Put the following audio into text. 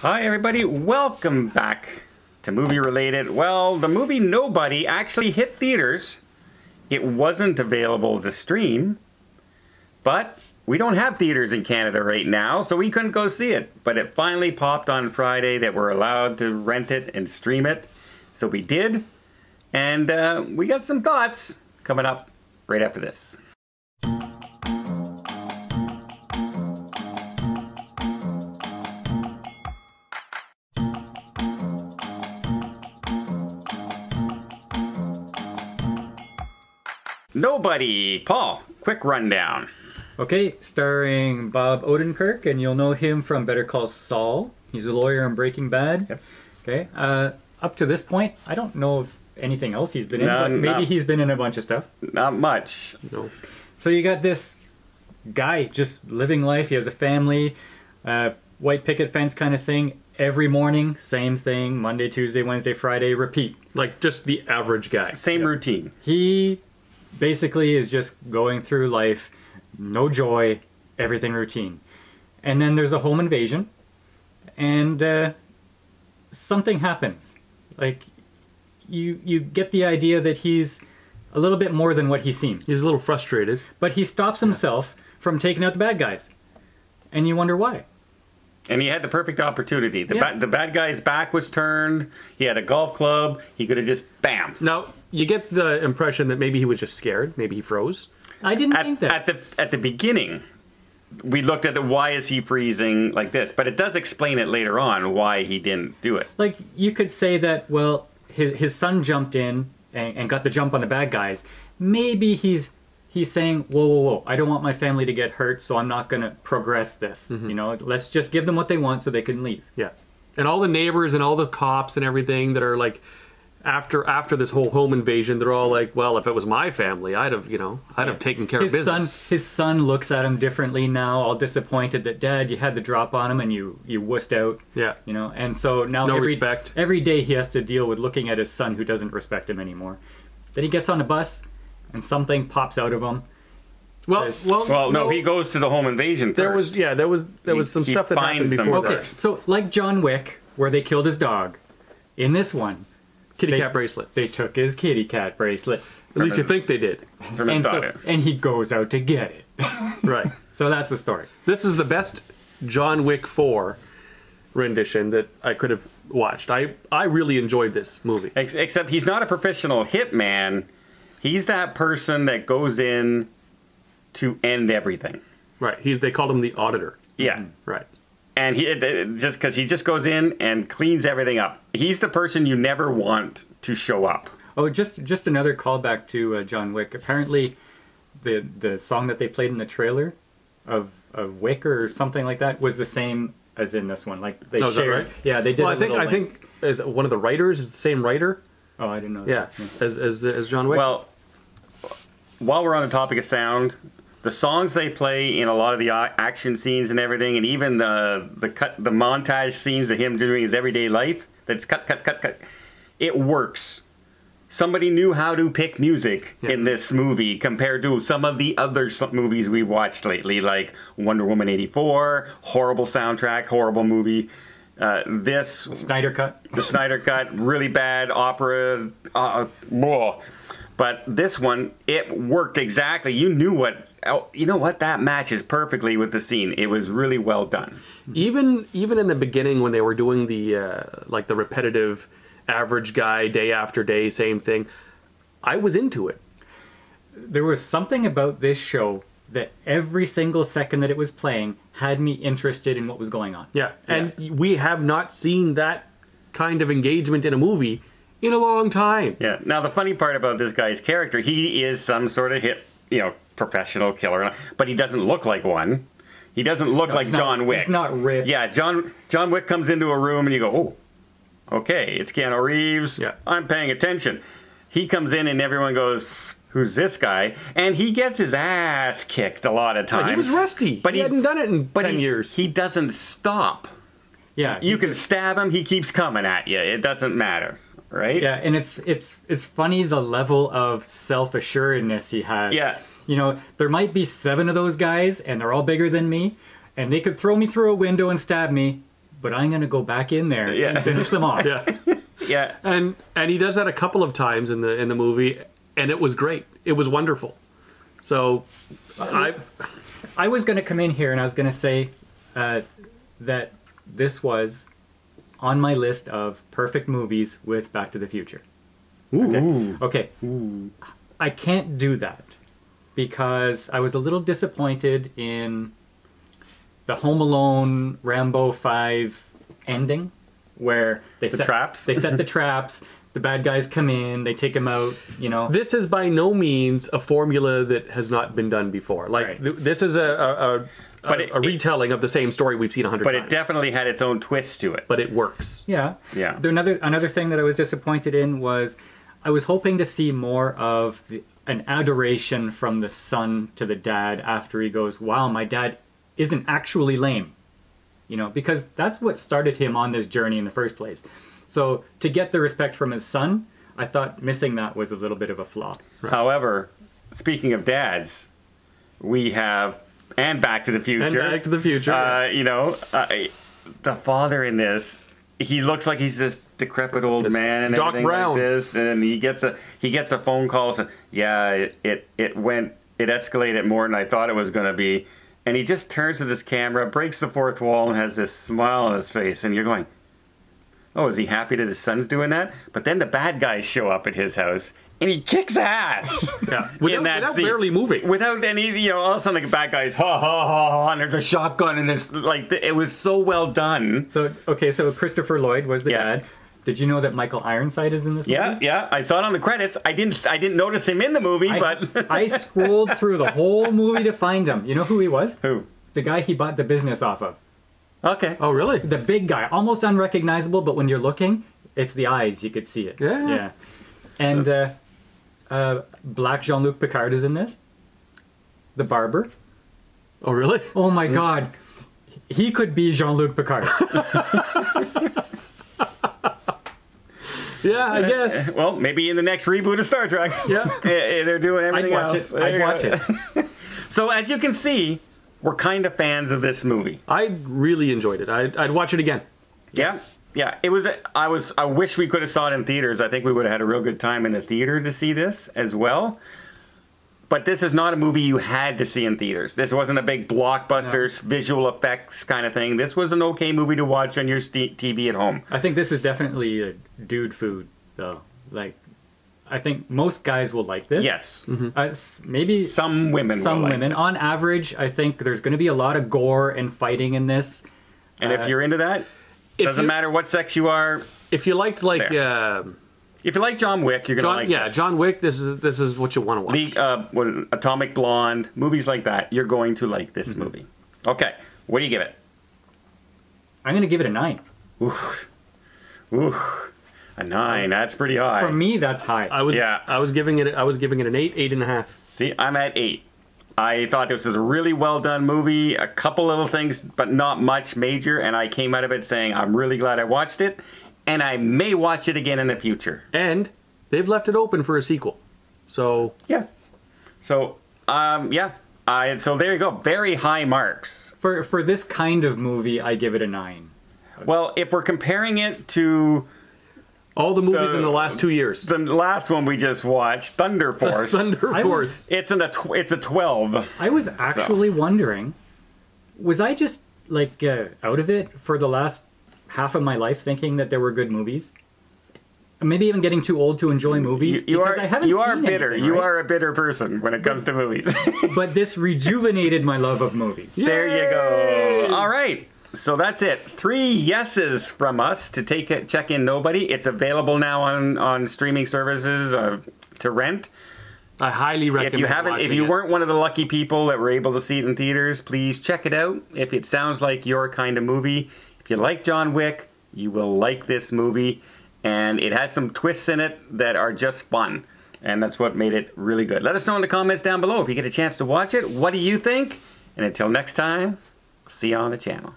Hi, everybody. Welcome back to Movie Related. Well, the movie Nobody actually hit theaters. It wasn't available to stream, but we don't have theaters in Canada right now, so we couldn't go see it. But it finally popped on Friday that we're allowed to rent it and stream it. So we did, and uh, we got some thoughts coming up right after this. Nobody. Paul, quick rundown. Okay, starring Bob Odenkirk, and you'll know him from Better Call Saul. He's a lawyer in Breaking Bad. Yep. Okay, uh, up to this point, I don't know of anything else he's been in, No, but maybe no. he's been in a bunch of stuff. Not much. No. So you got this guy just living life. He has a family, uh, white picket fence kind of thing. Every morning, same thing. Monday, Tuesday, Wednesday, Friday, repeat. Like just the average guy. Same routine. He basically is just going through life, no joy, everything routine. And then there's a home invasion, and uh, something happens. Like you, you get the idea that he's a little bit more than what he seems. He's a little frustrated. But he stops himself from taking out the bad guys, and you wonder why. And he had the perfect opportunity. The, Yeah. ba- the bad guy's back was turned. He had a golf club. He could have just bam. Now, you get the impression that maybe he was just scared. Maybe he froze. I didn't think that. at the at the beginning, we looked at the why is he freezing like this, but it does explain it later on why he didn't do it. like you could say that well his, his son jumped in and, and got the jump on the bad guys maybe he's he's saying whoa whoa whoa i don't want my family to get hurt so i'm not going to progress this mm-hmm. you know let's just give them what they want so they can leave Yeah. And all the neighbors and all the cops and everything that are like after after this whole home invasion, they're all like, "Well, if it was my family, I'd have, you know, I'd have taken care his of son business." his son looks at him differently now all disappointed that dad you had the drop on him and you you wussed out Yeah. you know and so now No every, respect. every day he has to deal with looking at his son who doesn't respect him anymore then he gets on a bus and something pops out of him Well, says- well, Well, no, he goes to the home invasion first. There was yeah, there was there He- was some stuff that finds happened them before Okay, first. so like John Wick, where they killed his dog, in this one, Kitty they- cat bracelet. they took his kitty cat bracelet, At least you think they did. and so daughter. and he goes out to get it. Right. so that's the story. This is the best John Wick 4 rendition that I could have watched. I I really enjoyed this movie. Ex- Except he's not a professional hitman. He's that person that goes in to end everything. Right. He they called him the auditor. Yeah. Right. And he it- it- just because he just goes in and cleans everything up. He's the person you never want to show up. Oh, just just another callback to uh, John Wick. Apparently, the the song that they played in the trailer of of Wick or something like that was the same as in this one. Like they Oh, shared. right? Yeah, they did. Well, a I think I link. think is one of the writers is the same writer. Oh, I didn't know. Yeah, That. as as as John Wick. Well, while we're on the topic of sound, the songs they play in a lot of the action scenes and everything, and even the the cut the montage scenes of him doing his everyday life, that's cut cut cut cut. It works. Somebody knew how to pick music in this movie compared to some of the other movies we've watched lately, like Wonder Woman '84, horrible soundtrack, horrible movie. Uh, this Snyder cut. the Snyder Cut, really bad opera. Uh, blah. But this one, it worked exactly. You knew what. Oh, you know what? That matches perfectly with the scene. It was really well done. even even in the beginning when they were doing the uh, like the repetitive average guy day after day same thing, I was into it. there was something about this show that every single second that it was playing had me interested in what was going on. Yeah, and we have not seen that kind of engagement in a movie in a long time. Yeah. Now the funny part about this guy's character, he is some sort of hit, you know, professional killer, but he doesn't look like one. He doesn't look like he's not- John Wick. he's not ripped. Yeah, John John Wick comes into a room and you go, oh, okay, it's Keanu Reeves. Yeah. I'm paying attention. He comes in and everyone goes, who's this guy? And he gets his ass kicked a lot of times. Yeah, He was rusty, But he- he, hadn't done it in but ten he, years. He doesn't stop. Yeah, You can just- stab him, he keeps coming at you. It doesn't matter, right? Yeah, and it's it's it's funny the level of self assuredness he has. Yeah. You know, there might be seven of those guys, and they're all bigger than me, and they could throw me through a window and stab me, but I'm going to go back in there Yeah. and finish them off. Yeah. Yeah. and and he does that a couple of times in the in the movie and it was great. It was wonderful. So I I was going to come in here and I was going to say uh, that this was on my list of perfect movies with Back to the Future. Ooh. Okay. I can't do that because I was a little disappointed in the Home Alone Rambo 5 ending where they The set traps? they set the traps, the bad guys come in, they take him out, you know. this is by no means a formula that has not been done before. Like Right. th- this is a a, a, But a, it- a retelling of the same story we've seen a hundred But times. it definitely had its own twist to it. but it works. Yeah. Yeah. The another another thing that I was disappointed in was I was hoping to see more of the, an adoration from the son to the dad after he goes, "Wow, my dad isn't actually lame." You know, because that's what started him on this journey in the first place. So, to get the respect from his son, I thought missing that was a little bit of a flaw. However, speaking of dads, we have and Back to the Future. And. Back to the Future. Uh, you know, uh, the father in this, he looks like he's this decrepit old This man and Doc everything Brown. like this, and he gets a he gets a phone call saying, "Yeah, it it, it went it escalated more than I thought it was going to be," and he just turns to this camera, breaks the fourth wall, and has this smile on his face, and you're going. Oh, is he happy that his son's doing that? But then the bad guys show up at his house and he kicks ass. yeah. Without, in that without scene. barely moving. Without any, you know, all of a sudden the bad guys, ha ha ha ha, and there's a shotgun, and it's like it was so well done. So, okay, so Christopher Lloyd was the Yeah. dad. Did you know that Michael Ironside is in this Yeah, movie? yeah, yeah. I saw it on the credits. I didn't, I didn't notice him in the movie, I, but I scrolled through the whole movie to find him. You know who he was? who? The guy he bought the business off of. Okay. oh really? The big guy, almost unrecognizable, but when you're looking, it's the eyes. You could see it. Yeah. Yeah. And uh, uh, Black Jean Luc Picard is in this. The barber. Oh really? Oh my mm. God. He could be Jean Luc Picard. Yeah, I uh, guess. Uh, well, maybe in the next reboot of Star Trek. Yeah. They're doing I'd everything watch else. it. I'd watch it. So as you can see, we're kind of fans of this movie. I really enjoyed it. I'd, I'd watch it again. Yeah, yeah. It was. I was. I wish we could have saw it in theaters. I think we would have had a real good time in the theater to see this as well. But this is not a movie you had to see in theaters. This wasn't a big blockbuster visual effects kind of thing. This was an okay movie to watch on your TV at home. I think this is definitely a dude food, though. Like, I think most guys will like this. Yes, Uh, maybe some women. will some like women. this. On average, I think there's going to be a lot of gore and fighting in this. and if uh, you're into that, If doesn't you- matter what sex you are. If you liked like uh, If you like John Wick, you're gonna John, like yeah, this. John Wick, this is this is what you want to watch. League, uh, what, is it, Atomic Blonde, movies like that. You're going to like this Mm-hmm. movie. Okay, what do you give it? I'm going to give it a nine. Ooh, Ooh. a nine. That's pretty high. For me, that's high. I was Yeah. I was giving it I was giving it an eight, eight and a half. See, I'm at eight. I thought this was a really well done movie. A couple little things, but not much major. And I came out of it saying, I'm really glad I watched it. And I may watch it again in the future. And they've left it open for a sequel. So Yeah. So, um, yeah. I, so there you go. Very high marks. for for this kind of movie, I give it a nine. Well, if we're comparing it to all the movies The- in the last two years. the last one we just watched, Thunder Force, Thunder I was- Force. it's in a tw- it's a 12. I was actually wondering, was I just like uh, out of it for the last half of my life, thinking that there were good movies? Maybe even getting too old to enjoy movies. You, you because are I haven't you are bitter. anything, You right? are a bitter person when it comes to movies. But this rejuvenated my love of movies. There you go. All right. So that's it. Three yeses from us to take it. Check in nobody. It's available now on on streaming services uh, to rent. I highly recommend. If you haven't, if you it. weren't one of the lucky people that were able to see it in theaters, please check it out. If it sounds like your kind of movie, if you like John Wick, you will like this movie, and it has some twists in it that are just fun. And that's what made it really good. Let us know in the comments down below if you get a chance to watch it. What do you think? And until next time, see you on the channel.